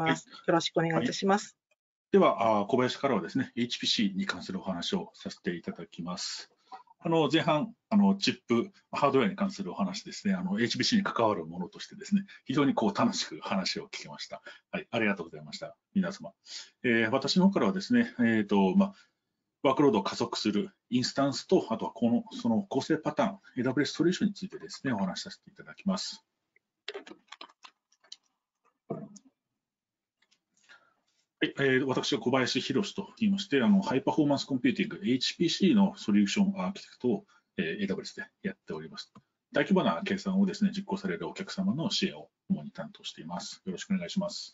ます。はい、よろしくお願いいたします。はい、では、小林からはですね、HPC に関するお話をさせていただきます。あの前半あの、チップ、ハードウェアに関するお話ですね、あの HPC に関わるものとしてですね、非常にこう楽しく話を聞きました。はい、ありがとうございました。皆様。えー、私の方からはですね、えーとまあ、ワークロードを加速するインスタンスと、あとはこのその構成パターン、AWS ソリューションについてですね、お話しさせていただきます。はい、えー、私は小林博と言いまして、あのハイパフォーマンスコンピューティング HPC のソリューションアーキテクトを、えー、AWS でやっております。大規模な計算をですね、実行されるお客様の支援を主に担当しています。よろしくお願いします。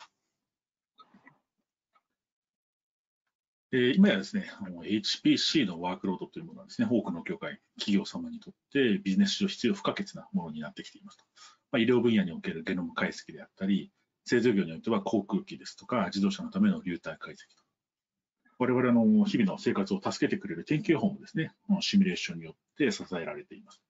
えー、今やですね、HPC のワークロードというものはですね、多くの業界、企業様にとってビジネス上必要不可欠なものになってきていますと。まあ、医療分野におけるゲノム解析であったり、製造業においては航空機ですとか、自動車のための流体解析と。我々の日々の生活を助けてくれる天気予報もですね、シミュレーションによって支えられています。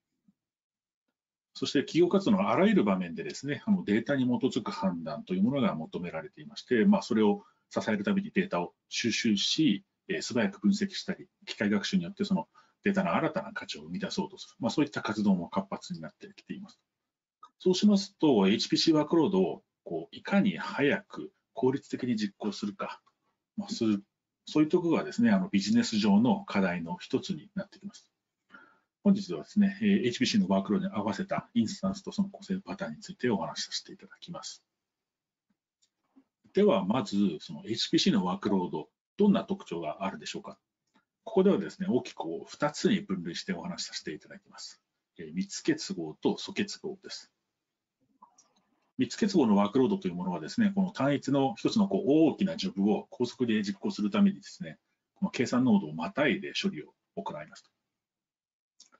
そして企業活動のあらゆる場面でですね、あのデータに基づく判断というものが求められていまして、まあ、それを支えるためにデータを収集し、え、素早く分析したり、機械学習によってそのデータの新たな価値を生み出そうとする、まあ、そういった活動も活発になってきています。そうしますと、HPC ワークロードをこういかに早く効率的に実行するか、まあ、するそういうところがですね、あのビジネス上の課題の一つになってきます。本日はですね、HPC のワークロードに合わせたインスタンスとその構成パターンについてお話しさせていただきます。では、まず、その HPC のワークロード、どんな特徴があるでしょうか。ここではですね、大きく2つに分類してお話しさせていただきます。密結合と素結合です。密結合のワークロードというものはですね、この単一の一つのこう大きなジョブを高速で実行するためにですね、この計算ノードをまたいで処理を行いますと。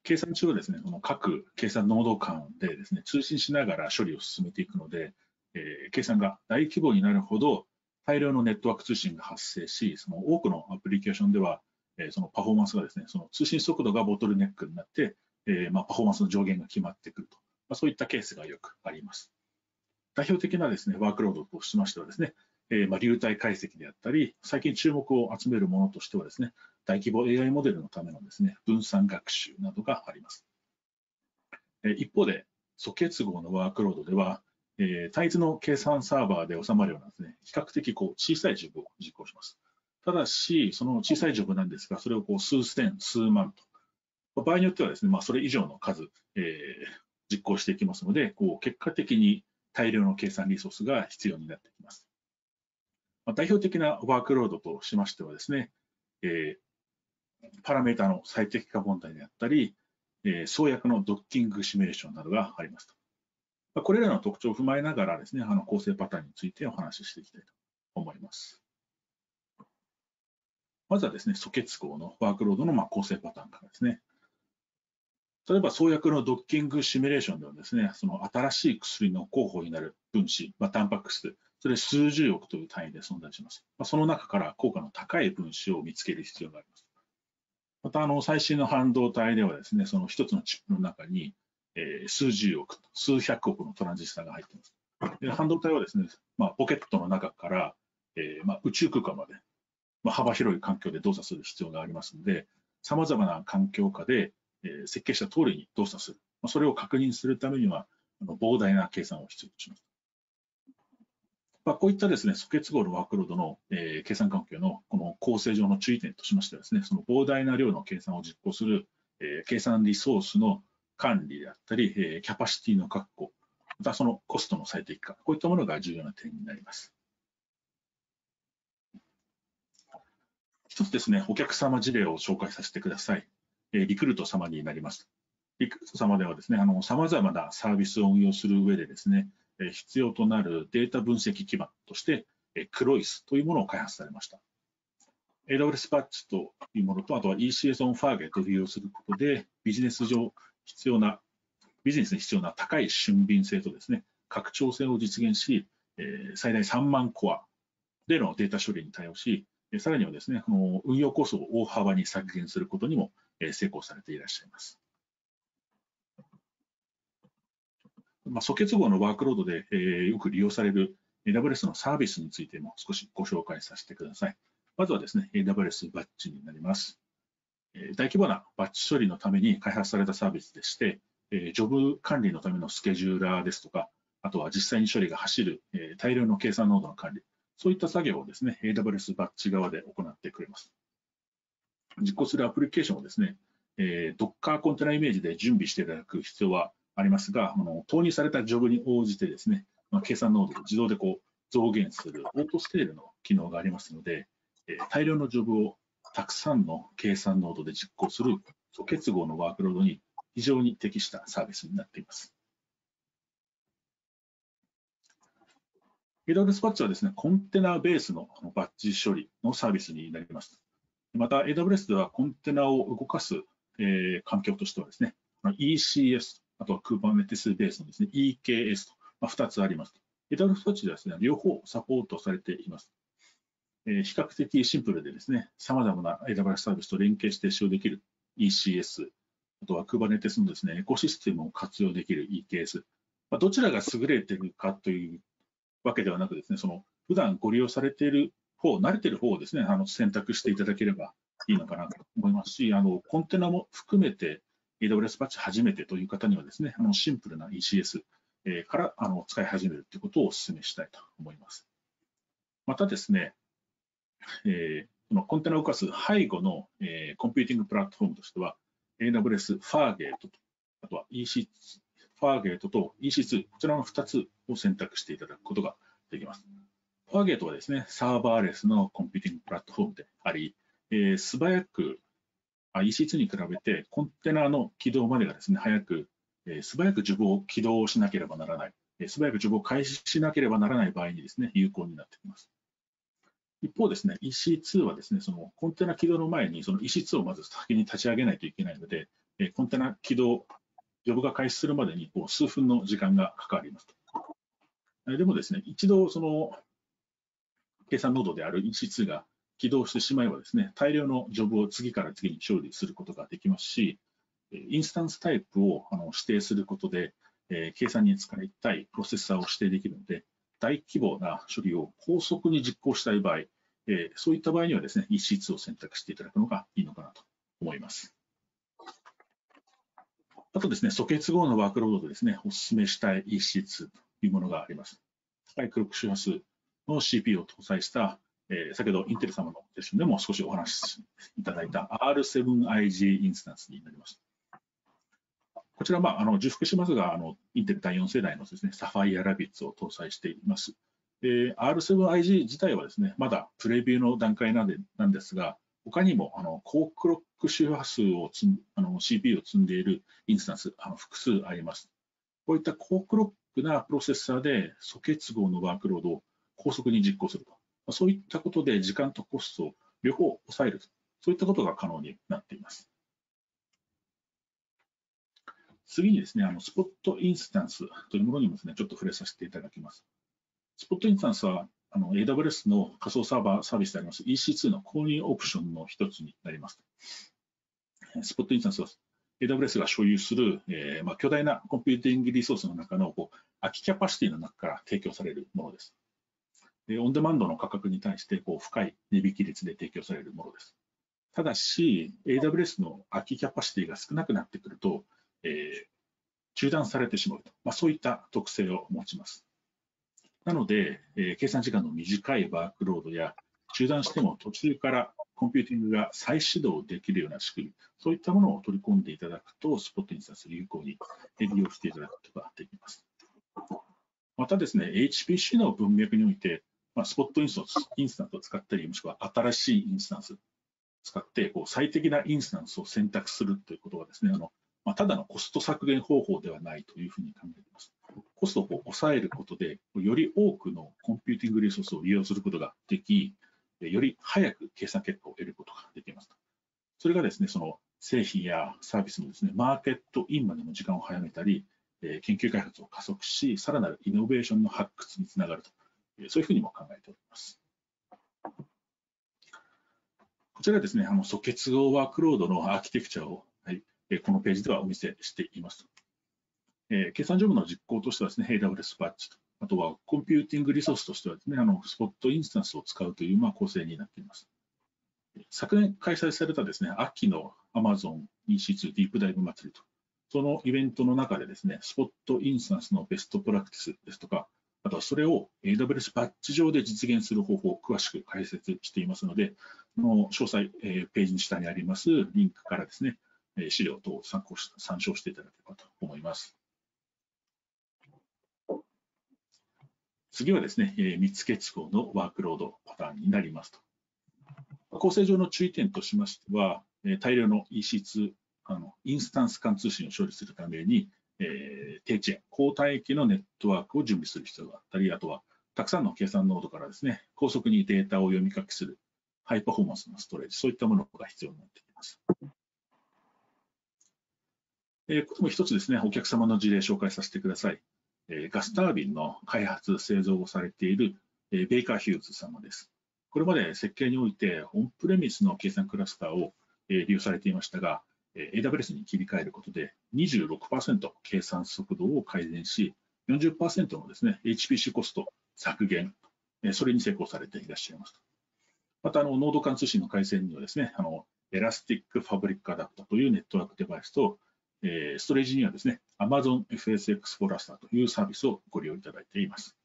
計算中はですね、この各計算ノード間でですね、通信しながら処理を進めていくので、えー、計算が大規模になるほど大量のネットワーク通信が発生し、その多くのアプリケーションでは、えー、そのパフォーマンスがですね、その通信速度がボトルネックになって、えー、まあ、パフォーマンスの上限が決まってくると、まあ、そういったケースがよくあります。代表的なですね、ワークロードとしましてはですね、え、ま、流体解析であったり、最近注目を集めるものとしてはですね、大規模 AI モデルのためのですね、分散学習などがあります。え、一方で、素結合のワークロードでは、えー、単一の計算サーバーで収まるようなですね、比較的こう小さいジョブを実行します。ただし、その小さいジョブなんですが、それをこう数千、数万と、場合によってはですね、まあ、それ以上の数、えー、実行していきますので、こう結果的に大量の計算リソースが必要になってきます。まあ、代表的なワークロードとしましてはですね、えー、パラメータの最適化問題であったり、えー、創薬のドッキングシミュレーションなどがありますと。まあ、これらの特徴を踏まえながらですね、あの構成パターンについてお話ししていきたいと思います。まずはですね、素結合のワークロードのま構成パターンからですね。例えば、創薬のドッキングシミュレーションではですね、その新しい薬の候補になる分子、まあ、タンパク質、それ数十億という単位で存在します。まあ、その中から効果の高い分子を見つける必要があります。また、あの最新の半導体ではですね、その一つのチップの中に、えー、数十億、数百億のトランジスタが入っています。で半導体はですね、まあ、ポケットの中から、えーまあ、宇宙空間まで、まあ、幅広い環境で動作する必要がありますので、さまざまな環境下でえ設計した通りに動作する。まそれを確認するためには、あの膨大な計算を必要とします。まあ、こういったですね、素結合のワークロードの、え、計算環境のこの構成上の注意点としましてはですね、その膨大な量の計算を実行する、え、計算リソースの管理であったり、え、キャパシティの確保、またそのコストの最適化、こういったものが重要な点になります。一つですね、お客様事例を紹介させてください。リクルート様になります。リクルート様ではですね、さまざまなサービスを運用する上でですね、必要となるデータ分析基盤として、クロイスというものを開発されました。AWS パッチというものと、あとは ECS on Fargate を利用することで、ビジネス上必要な、ビジネスに必要な高い俊敏性とですね、拡張性を実現し、最大3万コアでのデータ処理に対応し、さらにはですね、この運用コストを大幅に削減することにも成功されていらっしゃいます。まあ、素結合のワークロードで、えー、よく利用される、AWS のサービスについても少しご紹介させてください。まずはですね、AWS バッジになりますえ。大規模なバッチ処理のために開発されたサービスでしてえ、ジョブ管理のためのスケジューラーですとか、あとは実際に処理が走るえ大量の計算ノードの管理、そういった作業をですね、AWS バッチ側で行ってくれます。実行するアプリケーションをですね、Docker コンテナイメージで準備していただく必要はありますが、投入されたジョブに応じてですね、計算ノードを自動でこう増減するオートスケールの機能がありますので、大量のジョブをたくさんの計算ノードで実行する結合のワークロードに非常に適したサービスになっています。AWS バッチはですね、コンテナベースのバッチ処理のサービスになります。また AWS ではコンテナを動かす、えー、環境としてはですね、ECS、あとは Kubernetes ベースのですね、EKS と、まあ、2つあります。AWS バッチではですね、両方サポートされています。え比較的シンプルでですね、様々な AWS サービスと連携して使用できる ECS、あとは Kubernetes のですね、エコシステムを活用できる EKS、まあ、どちらが優れているかというわけではなくですね、その普段ご利用されている方、慣れてる方をですね、あの選択していただければいいのかなと思いますし、あのコンテナも含めて AWS バッチ初めてという方にはですね、あのシンプルな ECS からあの使い始めるということをお勧めしたいと思います。またですね、えー、このコンテナを動かす背後の、えー、コンピューティングプラットフォームとしては、AWS Fargate と、あとは EC、Fargate と EC2、こちらの2つを選択していただくことができます。 Fargate はですね、サーバーレスのコンピューティングプラットフォームであり、えー、素早く EC2 に比べてコンテナの起動までがですね、早く、えー、素早くジョブを起動しなければならない、えー、素早くジョブを開始しなければならない場合にですね、有効になってきます。一方ですね、EC2 はですね、そのコンテナ起動の前に、その EC2 をまず先に立ち上げないといけないので、えコンテナ起動、ジョブが開始するまでにこう数分の時間がかかりますと。でもですね、一度その計算ノードである EC2 が起動してしまえばですね、大量のジョブを次から次に処理することができますし、インスタンスタイプを指定することで、計算に使いたいプロセッサーを指定できるので、大規模な処理を高速に実行したい場合、そういった場合にはですね、EC2 を選択していただくのがいいのかなと思います。あとですね、素結合のワークロードでですね、お勧めしたい EC2 というものがあります。高いクロック周波数の CPU を搭載した、えー、先ほどインテル様のセッションでも少しお話しいただいた R7IG インスタンスになります。こちら、まあ、あの重複しますが、あのインテル第4世代のですね、サファイアラビッツを搭載しています。で R7IG 自体はですね、まだプレビューの段階なんでなんですが、他にもあの高クロック周波数をつんあの CPU を積んでいるインスタンス、あの複数あります。こういった高クロックなプロセッサーで素結合のワークロードを高速に実行すると。そういったことで時間とコストを両方抑えると。そういったことが可能になっています。次にですね、あのスポットインスタンスというものにもですね、ちょっと触れさせていただきます。スポットインスタンスはあの AWS の仮想サーバーサービスであります EC2 の購入オプションの一つになります。スポットインスタンスは AWS が所有する、えーまあ、巨大なコンピューティングリソースの中のこう空きキャパシティの中から提供されるものです。でオンデマンドの価格に対してこう深い値引き率で提供されるものです。ただし、AWS の空きキャパシティが少なくなってくると、えー、中断されてしまうと、まあ、そういった特性を持ちます。なので、えー、計算時間の短いワークロードや中断しても途中からコンピューティングが再始動できるような仕組み、そういったものを取り込んでいただくと、スポットインスタンス有効に利用していただくことができます。またですね、HPC の文脈において、まあ、スポットインスタンスインスタンスを使ったり、もしくは新しいインスタンスを使ってこう最適なインスタンスを選択するということはですね、あのまあ、ただのコスト削減方法ではないというふうに考えています。コストを抑えることで、より多くのコンピューティングリソースを利用することができ、より早く計算結果を得ることができますと。それがですね、その製品やサービスのですね、マーケットインまでの時間を早めたり、研究開発を加速し、さらなるイノベーションの発掘につながると、そういうふうにも考えております。こちらですね、あの疎結合ワークロードのアーキテクチャをはいこのページではお見せしています。えー、計算ジョブの実行としてはですね、AWS バッチとあとはコンピューティングリソースとしてはですね、あのスポットインスタンスを使うというまあ構成になっています。昨年開催されたですね、秋の Amazon EC2 ディープダイブ祭りと、そのイベントの中でですね、スポットインスタンスのベストプラクティスですとか、あとはそれを AWS バッジ上で実現する方法を詳しく解説していますので、の詳細、えページの下にありますリンクからですね、資料等を参考し参照していただければと思います。次はですね、え見つけ地項のワークロードパターンになりますと。構成上の注意点としましては、大量の EC2 あのインスタンス間通信を処理するために、えー、低遅延、高帯域のネットワークを準備する必要があったり、あとはたくさんの計算ノードからですね、高速にデータを読み書きするハイパフォーマンスのストレージ、そういったものが必要になってきます。えー、これも一つですね、お客様の事例紹介させてください。えガスタービンの開発、製造をされている、えベイカー・ヒューズ様です。これまで設計において、オンプレミスの計算クラスターを、え利用されていましたが、AWS に切り替えることで26%計算速度を改善し、40%のですね、HPC コスト削減、それに成功されていらっしゃいます。また、あのノード間通信の回線にはですね、あの Elastic Fabric Adapter というネットワークデバイスと、ストレージにはですね、Amazon FSX フォラスターというサービスをご利用いただいています。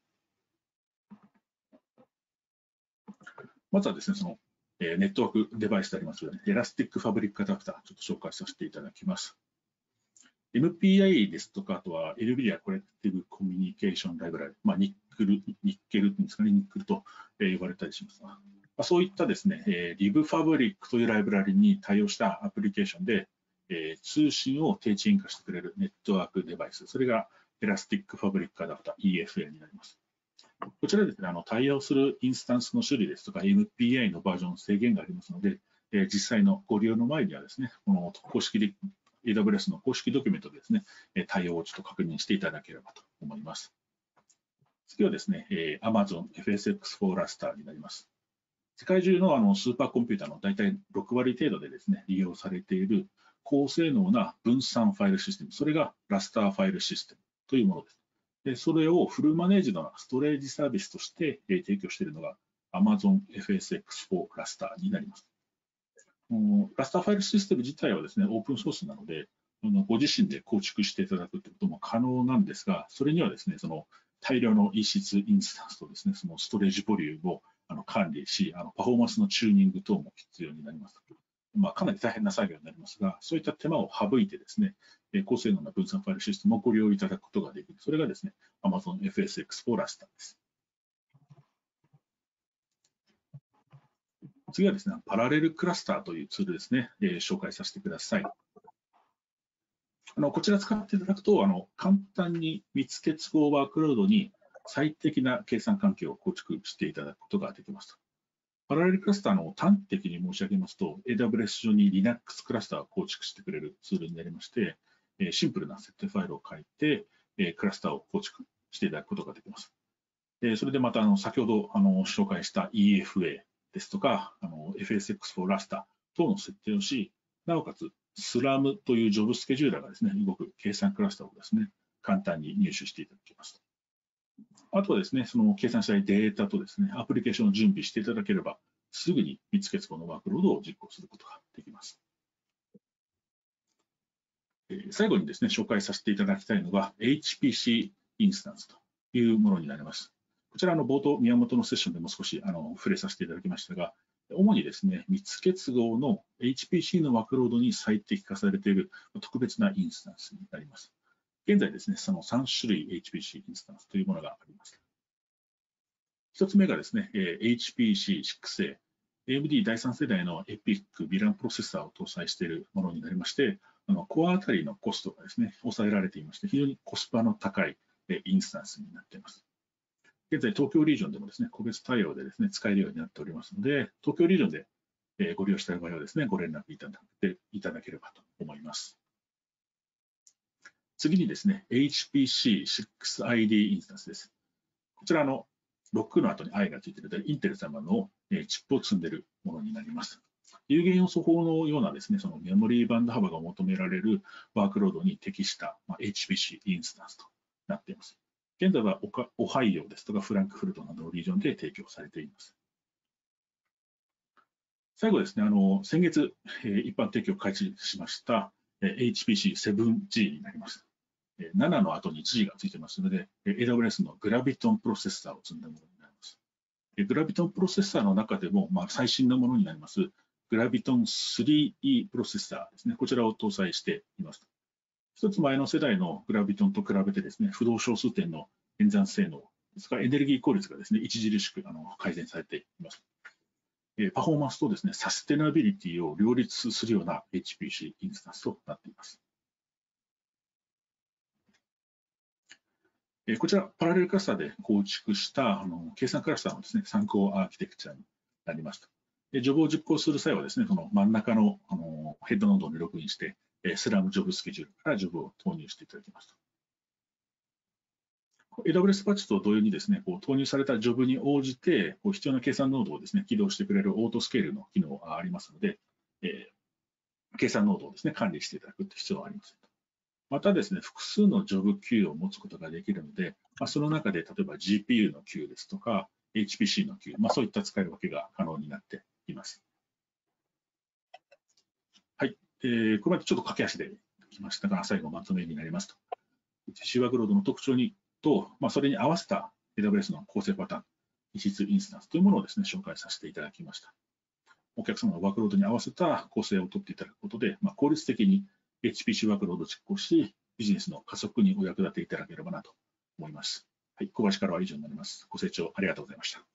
まずはですね、その、えネットワークデバイスでありますよね、 Elastic Fabric Adapter、ちょっと紹介させていただきます。MPI ですとか、あとは NVIDIA Collective Communication Library、まあ、ニックル、ニッケルっていうんですかね、ニックルと呼ばれたりしますが、まあ、そういったですね、えー、 Libfabric というライブラリに対応したアプリケーションで、えー、通信を低遅延化してくれるネットワークデバイス、それがエラスティックファブリックアダプター EFA になります。こちらですね、あの対応するインスタンスの種類ですとか MPI のバージョン制限がありますので、えー、実際のご利用の前にはですね、この公式で AWS の公式ドキュメントでですね、対応をちょっと確認していただければと思います。次はですね、えー、Amazon FSX4 ラスターになります。世界中のあのスーパーコンピューターの大体6割程度でですね、利用されている高性能な分散ファイルシステム、それがラスターファイルシステムというものです。それをフルマネージドなストレージサービスとして提供しているのが Amazon FSX4 ラスターになります。ラスターファイルシステム自体はですね、オープンソースなので、ご自身で構築していただくということも可能なんですが、それにはですね、その大量の EC2 インスタンスとですね、そのストレージボリュームを管理し、パフォーマンスのチューニング等も必要になります。まあ、かなり大変な作業になりますが、そういった手間を省いてですね、高性能な分散ファイルシステムをご利用いただくことができる。それがですね、Amazon FSX フォーラスターです。次はですね、パラレルクラスターというツールですね、えー、紹介させてください。あのこちら使っていただくと、あの簡単に見つけ都合ワークロードに最適な計算環境を構築していただくことができます。パラレルクラスターの端的に申し上げますと、AWS 上に Linux クラスターを構築してくれるツールになりまして、シンプルな設定ファイルを書いて、クラスターを構築していただくことができます。それでまた、先ほど紹介した EFA ですとか、FSX4 ラスター等の設定をし、なおかつ SLAM というジョブスケジューラーがですね、動く計算クラスターをですね、簡単に入手していただきます。あとはですね、その計算したいデータとですね、アプリケーションを準備していただければ、すぐに見つけつこのワークロードを実行することができます。最後にですね、紹介させていただきたいのが HPC インスタンスというものになります。こちらの冒頭、宮本のセッションでも少しあの触れさせていただきましたが、主にですね、見つけ都合の HPC のワークロードに最適化されている特別なインスタンスになります。現在ですね、その3種類 HPC インスタンスというものがあります。一つ目がですね、HPC6A、AMD 第3世代の EPIC VLAN プロセッサーを搭載しているものになりまして、あのコアあたりのコストがですね、抑えられていまして、非常にコスパの高いインスタンスになっています。現在、東京リージョンでもですね、個別対応でですね、使えるようになっておりますので、東京リージョンでご利用したい場合はですね、ご連絡いただいただければと思います。次にですね、HPC6ID インスタンスです。こちらの6の後に I がついているので、インテル様のチップを積んでいるものになります。有限要素法のようなですね、そのメモリーバンド幅が求められるワークロードに適した HPC インスタンスとなっています。現在はオハイオですとかフランクフルトなどのリージョンで提供されています。最後ですね、あの先月、一般提供開始しました、HPC7G になります。7の後に G がついてますので、AWS のグラビトンプロセッサーを積んだものになります。グラビトンプロセッサーの中でも、まあ、最新のものになります、グラビトン 3E プロセッサーですね、こちらを搭載しています。一つ前の世代のグラビトンと比べてですね、不動小数点の演算性能ですから、エネルギー効率がですね、著しくあの改善されています。パフォーマンスとですね、サステナビリティを両立するような HPC インスタンスとなっています。こちら、パラレルクラスターで構築したあの計算クラスターのですね、参考アーキテクチャになりました。ジョブを実行する際はですね、その真ん中のあのヘッドノードにログインして、スラムジョブスケジュールからジョブを投入していただきますと。AWS パッチと同様にですね、こう投入されたジョブに応じて、こう必要な計算ノードをですね、起動してくれるオートスケールの機能がありますので、えー、計算ノードをですね、管理していただく必要はありません。またですね、複数のジョブ Q を持つことができるので、まあ、その中で例えば GPU の Q ですとか、HPC の Q、まあ、そういった使い分けが可能になっています。はい、えー、これまでちょっと駆け足できましたが、最後まとめになりますと。シワークロードの特徴にと、まあ、それに合わせた AWS の構成パターン、異質インスタンスというものをですね、紹介させていただきました。お客様のワークロードに合わせた構成をとっていただくことで、まあ、効率的に HPC ワークロードを実行し、ビジネスの加速にお役立ていただければなと思います。はい、小林からは以上になります。ご清聴ありがとうございました。